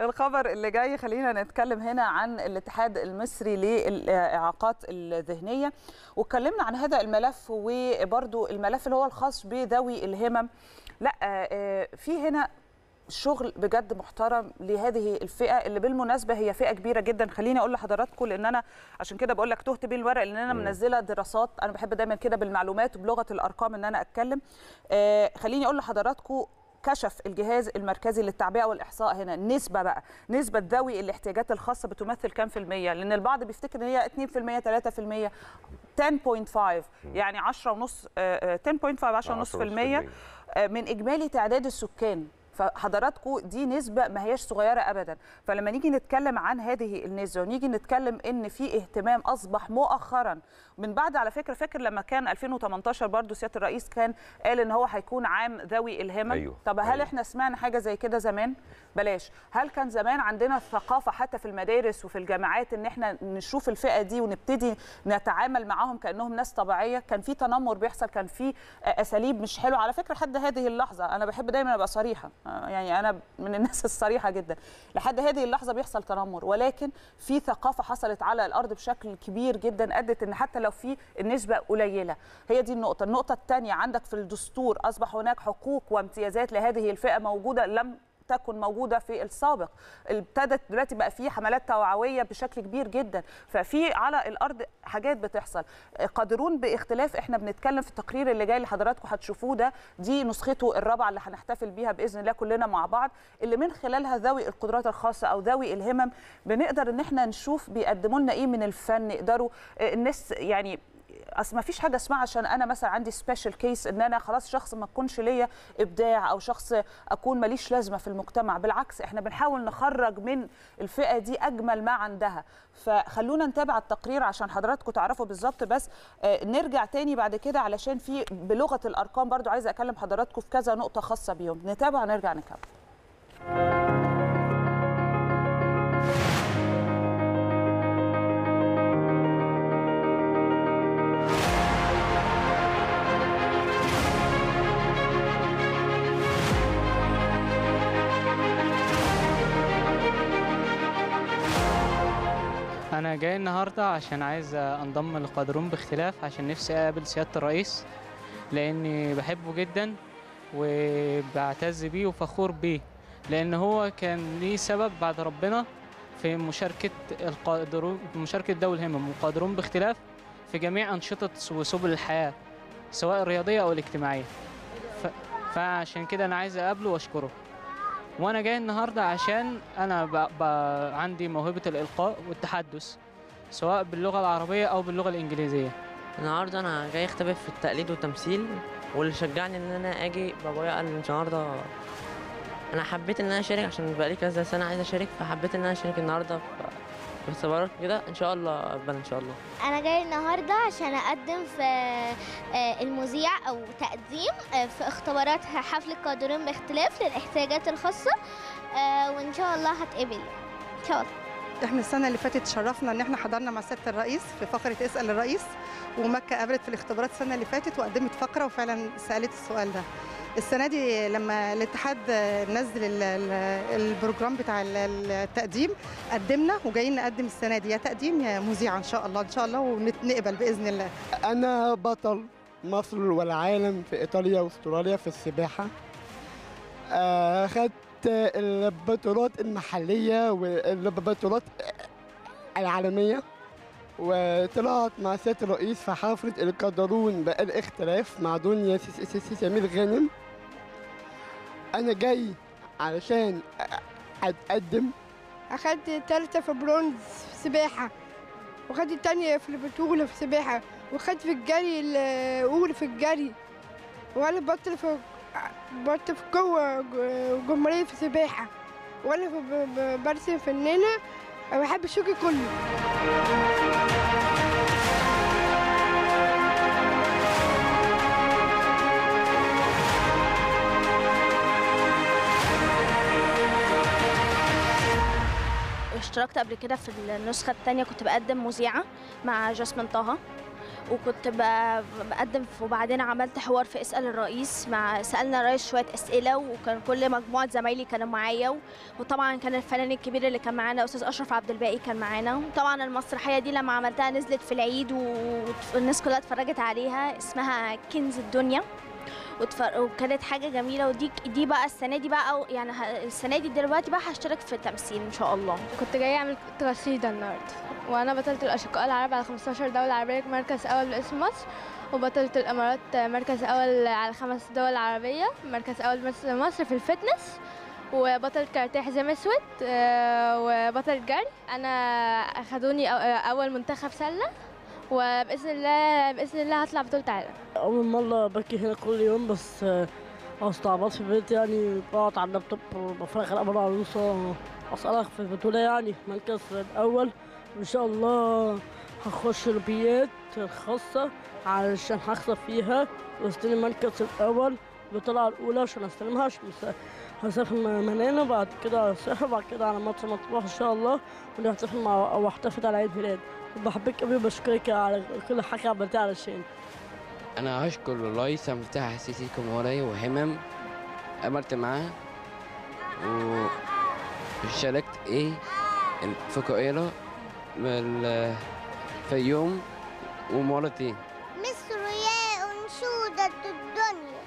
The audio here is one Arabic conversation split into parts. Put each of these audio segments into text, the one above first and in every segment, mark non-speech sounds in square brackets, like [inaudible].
الخبر اللي جاي خلينا نتكلم هنا عن الاتحاد المصري للإعاقات الذهنية. واتكلمنا عن هذا الملف وبرضو الملف اللي هو الخاص بذوي الهمم. لا في هنا شغل بجد محترم لهذه الفئة اللي بالمناسبة هي فئة كبيرة جدا. خليني أقول لحضراتكم لأن أنا عشان كده بقول لك تهت بيه الورق لأن أنا منزلة دراسات. أنا بحب دايما كده بالمعلومات وبلغة الأرقام إن أنا أتكلم. آه خليني أقول لحضراتكم كشف الجهاز المركزي للتعبئة والإحصاء هنا. نسبه بقى نسبة ذوي الاحتياجات الخاصة بتمثل كام في المية؟ لأن البعض بيفتكر إن هي 2% 3% 10.5 يعني 10 ونص 10.5 10 ونص في المية من إجمالي تعداد السكان. فحضراتكم دي نسبة ما هياش صغيرة ابدا. فلما نيجي نتكلم عن هذه النسبة ونيجي نتكلم إن في اهتمام أصبح مؤخرا من بعد على فكرة فاكر لما كان 2018 برضو سيادة الرئيس كان قال إن هو هيكون عام ذوي الهمم؟ أيوه. طب هل أيوه. إحنا سمعنا حاجة زي كده زمان؟ بلاش. هل كان زمان عندنا الثقافة حتى في المدارس وفي الجامعات إن إحنا نشوف الفئة دي ونبتدي نتعامل معاهم كأنهم ناس طبيعية؟ كان في تنمر بيحصل كان في أساليب مش حلوة. على فكرة لحد هذه اللحظة أنا بحب دايما أبقى صريحة. يعني أنا من الناس [laughs] الصريحة جدا. لحد هذه اللحظة بيحصل تنمر ولكن في ثقافة حصلت على الأرض بشكل كبير جدا أدت إن حتى لو في النسبة قليلة. هي دي النقطة. النقطة الثانية عندك في الدستور أصبح هناك حقوق وامتيازات لهذه الفئة موجودة لم تكن موجودة في السابق. ابتدت دلوقتي بقى في حملات توعوية بشكل كبير جدا. ففي على الأرض حاجات بتحصل. قادرون باختلاف إحنا بنتكلم في التقرير اللي جاي اللي حضراتكم هتشوفوه ده. دي نسخته الرابعة اللي هنحتفل بيها بإذن الله كلنا مع بعض. اللي من خلالها ذوي القدرات الخاصة أو ذوي الهمم بنقدر إن إحنا نشوف بيقدموا لنا إيه من الفن. يقدروا الناس يعني أصل ما فيش حاجة اسمها عشان أنا مثلا عندي special case إن أنا خلاص شخص ما تكونش ليا إبداع أو شخص أكون ماليش لازمة في المجتمع. بالعكس إحنا بنحاول نخرج من الفئة دي أجمل ما عندها. فخلونا نتابع التقرير عشان حضراتكم تعرفوا بالظبط. بس آه نرجع تاني بعد كده علشان في بلغة الأرقام برضو عايزة أكلم حضراتكم في كذا نقطة خاصة بيهم. نتابع ونرجع نكمل. جاي النهارده عشان عايز انضم لقادرون باختلاف عشان نفسي اقابل سياده الرئيس لاني بحبه جدا وبعتز بيه وفخور بيه لأن هو كان ليه سبب بعد ربنا في مشاركة القادرون مشاركة ذوي الهمم وقادرون باختلاف في جميع أنشطة وسبل الحياة سواء الرياضية أو الاجتماعية. ف... فعشان كده أنا عايز أقابله وأشكره. وأنا جاي النهارده عشان أنا ب... ب... عندي موهبة الإلقاء والتحدث. سواء باللغة العربية أو باللغة الإنجليزية. النهارده أنا جاي اختبر في التقليد والتمثيل واللي شجعني إن أنا آجي بابايا قال لي النهارده أنا حبيت إن أنا أشارك عشان بقالي كذا سنة عايز أشارك فحبيت إن أنا أشارك النهارده في اختبارات كده. إن شاء الله اقبل إن شاء الله. أنا جاي النهارده عشان أقدم في المذيع أو تقديم في اختبارات حفل القادرين باختلاف للإحتياجات الخاصة وإن شاء الله هتقبل. إن شاء الله. إحنا السنة اللي فاتت شرفنا ان إحنا حضرنا مع سيادة الرئيس في فقرة اسأل الرئيس ومكة قابلت في الاختبارات السنة اللي فاتت وقدمت فقرة وفعلا سألت السؤال ده. السنة دي لما الاتحاد نزل البروجرام بتاع التقديم قدمنا وجايين نقدم السنة دي. يا تقديم يا مذيعة إن شاء الله إن شاء الله ونقبل بإذن الله. أنا بطل مصر والعالم في إيطاليا وأستراليا في السباحة. اخذت البطولات المحلية والبطولات العالمية. وطلعت مع سياده الرئيس في حفله القدرون بالاختلاف مع دنيا سمير غانم. أنا جاي علشان أتقدم. أخدت تالتة في برونز في سباحة وأخدت التانية في البطولة في سباحة وأخدت في الجري الأولى في الجري وأنا بطل في بطل في جوه جمهورية في سباحة وأنا برسم فنانة بحب الشوكي كله. اشتركت قبل كده في النسخة التانية كنت بقدم مذيعة مع جاسمين طه. وكنت بقدم وبعدين عملت حوار في إسأل الرئيس مع سألنا الرئيس شوية أسئلة وكان كل مجموعة زمايلي كانوا معايا وطبعا كان الفنان الكبير اللي كان معانا أستاذ أشرف عبد الباقي كان معانا. وطبعا المسرحية دي لما عملتها نزلت في العيد والناس كلها اتفرجت عليها اسمها كنز الدنيا. وكانت حاجة جميلة ودي دي بقى السنة دي بقى أو يعني السنة دي دلوقتي بقى هشترك في التمثيل إن شاء الله. كنت جاي أعمل قصيده النهارده. وأنا بطلت الأشقاء العرب على 15 دولة عربية مركز أول باسم مصر وبطلت الإمارات مركز أول على خمس دول عربية مركز أول باسم مصر في ال fitness وبطلت كاراتيه حزام اسود آه، وبطلت جري. أنا أخدوني أو- أول منتخب سلة وبإذن الله بإذن الله هطلع بطولة عالم. أول مرة بكي هنا كل يوم بس آه، استعبط في البيت يعني. بقعد على اللابتوب وبفرغ الأمر عروسة أسألك في البطولة يعني مركز الأول. إن شاء الله هخش البيات الخاصة علشان هكسب فيها وأستلم المركز الأول البطولة الأولى عشان أستلمها عشان هسافر من هنا بعد كده هسافر بعد كده على مرسى مطروح إن شاء الله ونحتفل مع أو أحتفل على عيد ميلاد وبحبك أوي وبشكرك على كل حاجة عملتها علشان. أنا أشكر الرئيس عبد الفتاح السيسي كموري وهمم عملت معاه وشاركت إيه في قاهرة بال- في يوم ومرتين. مصر يا أنشودة الدنيا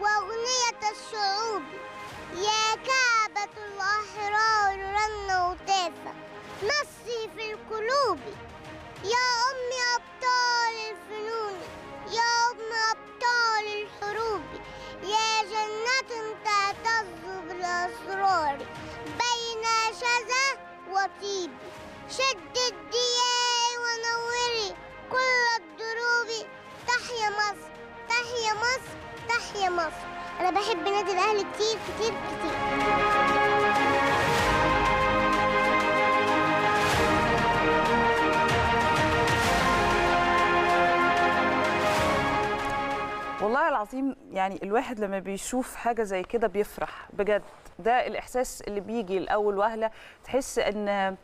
وأغنية الشعوب. يا كعبة الأحرار رنة وتافة. نصي في القلوب. يا أم أبطال الفنون. يا أم أبطال الحروب. يا جنة تعتز بالأسرار. بين شذا وطيب. شد مصر أنا بحب نادي الأهلي كتير كتير كتير. والله العظيم يعني الواحد لما بيشوف حاجة زي كده بيفرح. بجد ده الإحساس اللي بيجي الأول وهلة. تحس آه،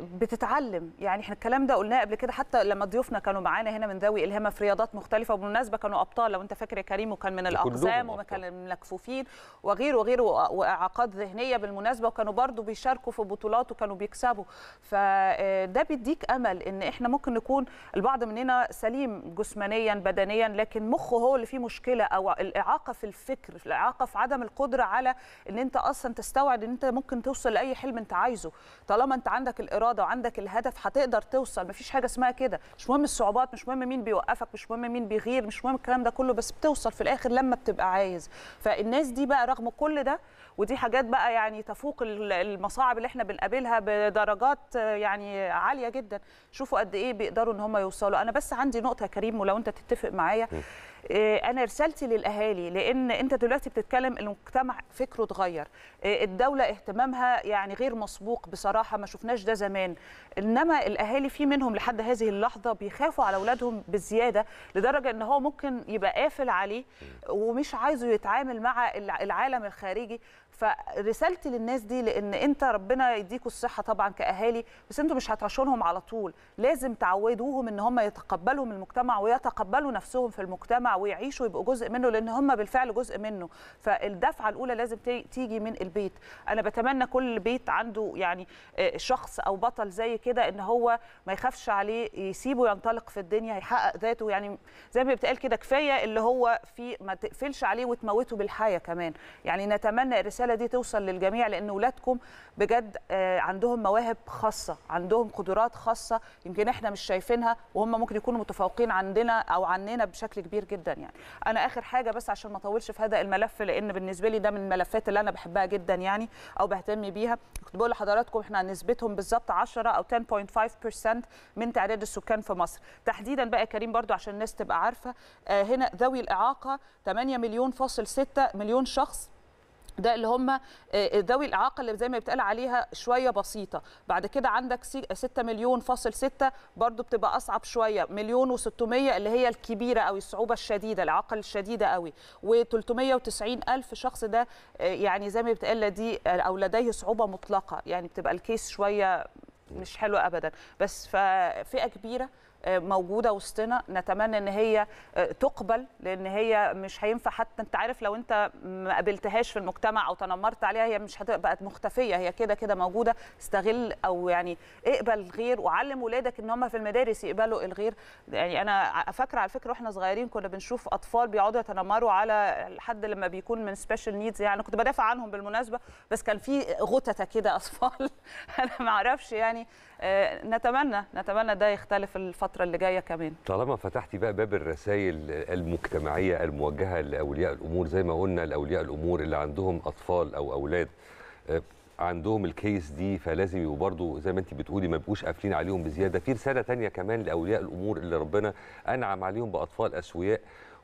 بتتعلم. يعني إحنا الكلام ده قلناه قبل كده حتى لما ضيوفنا كانوا معانا هنا من ذوي الهمه في رياضات مختلفة وبالمناسبة كانوا أبطال. لو أنت فاكر يا كريم وكان من الاقزام وكان من المكفوفين وغيره وغيره وإعاقات ذهنية بالمناسبة. وكانوا برضو بيشاركوا في بطولات وكانوا بيكسبوا. فده بيديك أمل إن إحنا ممكن نكون البعض مننا سليم جسمانيا بدنيا لكن مخه هو اللي فيه مشكلة أو الإعاقة في الفكر الإعاقة في عدم القدرة على إن أنت أصلا تستوعب إن أنت ممكن توصل لأي حلم أنت عايزه. طالما أنت عندك الإرادة وعندك الهدف هتقدر توصل. مفيش حاجة اسمها كده. مش مهم الصعوبات مش مهم مين بيوقفك مش مهم مين بيغير مش مهم الكلام ده كله بس بتوصل في الآخر لما بتبقى عايز. فالناس دي بقى رغم كل ده ودي حاجات بقى يعني تفوق ال- المصاعب اللي إحنا بنقابلها بدرجات يعني عالية جدا. شوفوا قد إيه بيقدروا إن هم يوصلوا. أنا بس عندي نقطة يا كريم ولو أنت تتفق معايا. أنا رسالتي للأهالي لأن أنت دلوقتي بتتكلم المجتمع فكره اتغير. آه، الدولة اهتمامها يعني غير مسبوق بصراحة ما شفناش ده زمان. إنما الأهالي في منهم لحد هذه اللحظة بيخافوا على أولادهم بزيادة لدرجة إن هو ممكن يبقى قافل عليه ومش عايزه يتعامل مع الع- العالم الخارجي. فرسالتي للناس دي لأن أنت ربنا يديكوا الصحة طبعا كأهالي بس أنتوا مش هترشونهم على طول. لازم تعودوهم إن هم يتقبلوا من المجتمع ويتقبلوا نفسهم في المجتمع ويعيشوا يبقوا جزء منه لأن هم بالفعل جزء منه. فالدفعة الأولى لازم تي- تيجي من البيت. أنا بتمنى كل بيت عنده يعني آه، شخص أو بطل زي كده إن هو ما يخافش عليه يسيبه ينطلق في الدنيا يحقق ذاته. يعني زي ما بيتقال كده كفاية اللي هو في ما تقفلش عليه وتموته بالحياة كمان. يعني نتمنى الرساله دي توصل للجميع لأن اولادكم بجد آه، عندهم مواهب خاصة عندهم قدرات خاصة يمكن إحنا مش شايفينها وهم ممكن يكونوا متفوقين عندنا أو عننا بشكل كبير جدا يعني. أنا آخر حاجة بس عشان ما أطولش في هذا الملف لأن بالنسبة لي ده من الملفات اللي أنا بحبها جدا يعني أو بهتم بيها. كنت بقول لحضراتكم إحنا نسبتهم بالظبط 10 أو 10.5% من تعداد السكان في مصر. تحديدا بقى كريم برضو عشان الناس تبقى عارفة آه، هنا ذوي الإعاقة 8 مليون فاصل 6 مليون شخص ده اللي هم آه، ذوي الإعاقة اللي زي ما بيتقال عليها شوية بسيطة. بعد كده عندك سي- 6 مليون فاصل 6 برضو بتبقى أصعب شوية مليون و600 اللي هي الكبيرة أو الصعوبة الشديدة الإعاقة الشديدة قوي و390 ألف شخص ده آه، يعني زي ما بيتقال دي أو لديه صعوبة مطلقة. يعني بتبقى الكيس شوية مش حلوة ابدا. بس ففئه كبيرة آه، موجودة وسطنا. نتمنى إن هي آه، تقبل لأن هي مش هينفع حتى أنت عارف لو أنت ما قابلتهاش في المجتمع أو تنمرت عليها هي مش هتبقى مختفية هي كده كده موجودة. استغل أو يعني اقبل الغير وعلم ولادك إن هم في المدارس يقبلوا الغير. يعني أنا فاكرة على فكرة وإحنا صغيرين كنا بنشوف أطفال بيقعدوا يتنمروا على حد لما بيكون من special needs يعني. كنت بدافع عنهم بالمناسبة بس كان في غتته كده [laughs] أطفال. أنا ما أعرفش يعني آه، نتمنى نتمنى ده يختلف الفترة اللي جاية كمان. طالما فتحتي بقى باب الرسائل المجتمعية الموجهة لأولياء الأمور زي ما قلنا لاولياء الأمور اللي عندهم أطفال أو أولاد آه، عندهم الكيس دي فلازم يبقوا برضو زي ما انت بتقولي ما يبقوش قافلين عليهم بزيادة. في رسالة تانية كمان لأولياء الأمور اللي ربنا أنعم عليهم بأطفال أسوياء.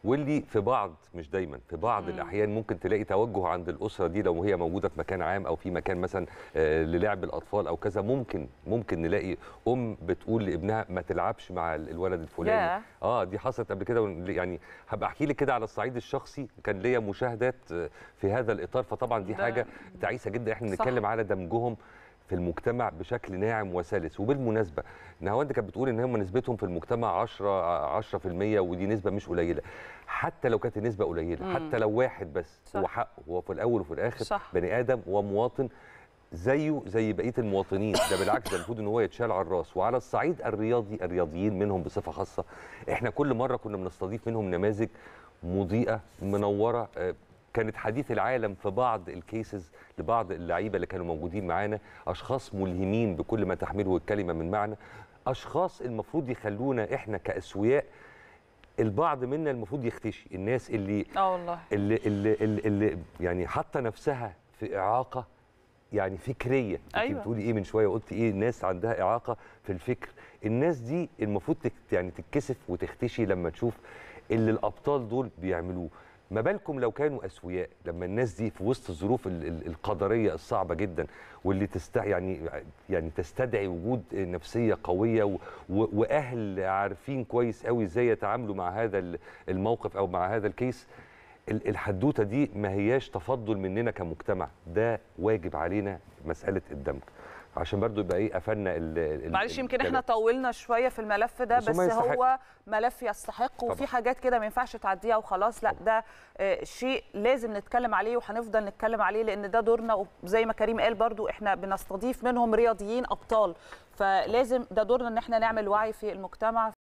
واللي في بعض مش دايما في بعض مم. الأحيان ممكن تلاقي توجه عند الأسرة دي لو هي موجودة في مكان عام أو في مكان مثلا آه، للعب الأطفال أو كذا ممكن ممكن نلاقي أم بتقول لابنها ما تلعبش مع ال- الولد الفلاني. آه دي حصلت قبل كده يعني هبقى أحكي لك كده على الصعيد الشخصي كان ليا مشاهدات آه، في هذا الإطار فطبعا دي حاجة تعيسة جدا إحنا. بنتكلم على دمجهم في المجتمع بشكل ناعم وسلس وبالمناسبة نهاوند كانت بتقول إن هم نسبتهم في المجتمع 10 10% ودي نسبة مش قليلة حتى لو كانت النسبة قليلة مم. حتى لو واحد بس صح. هو حقه هو في الأول وفي الآخر صح. بني آدم ومواطن زيه زي بقية المواطنين ده بالعكس ده المفروض إن هو يتشال على الرأس وعلى الصعيد الرياضي الرياضيين منهم بصفة خاصة إحنا كل مرة كنا بنستضيف منهم نماذج مضيئة منورة آه، كانت حديث العالم في بعض الكيسز لبعض اللعيبة اللي كانوا موجودين معانا أشخاص ملهمين بكل ما تحمله الكلمة من معنى أشخاص المفروض يخلونا إحنا كأسوياء البعض منا المفروض يختشي الناس اللي آه والله. اللي اللي, اللي, اللي يعني حاطة نفسها في إعاقة يعني فكرية. أنت أيوة. بتقولي إيه من شوية قلت إيه الناس عندها إعاقة في الفكر. الناس دي المفروض تك يعني تتكسف وتختشي لما تشوف اللي الأبطال دول بيعملوه. ما بالكم لو كانوا أسوياء لما الناس دي في وسط الظروف ال- ال- القدرية الصعبة جدا واللي تست يعني يعني تستدعي وجود نفسية قوية وأهل عارفين كويس قوي إزاي يتعاملوا مع هذا ال- الموقف أو مع هذا الكيس ال- الحدوتة دي ما هياش تفضل مننا كمجتمع. ده واجب علينا مسألة الدمج. عشان برضو يبقى إيه قفلنا ال- معلش يمكن إحنا. طولنا شوية في الملف ده بس بس. هو ملف يستحق وفي طبعا. حاجات كده ما ينفعش تعديها وخلاص لأ ده آه، شيء لازم نتكلم عليه وهنفضل نتكلم عليه لأن ده دورنا وزي ما كريم قال برضو إحنا بنستضيف منهم رياضيين أبطال فلازم ده دورنا إن إحنا نعمل وعي في المجتمع